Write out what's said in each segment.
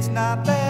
It's not that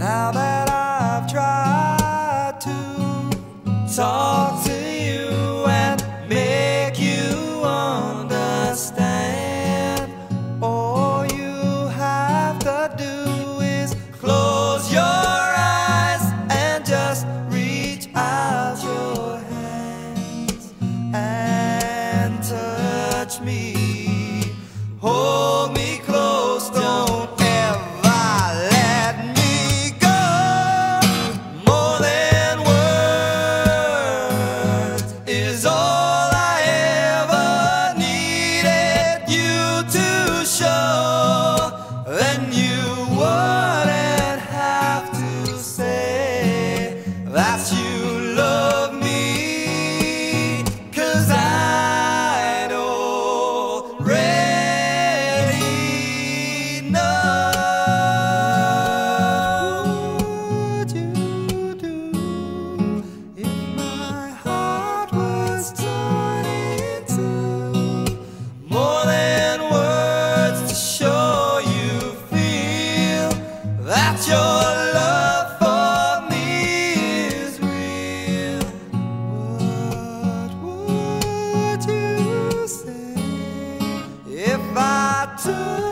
Now that to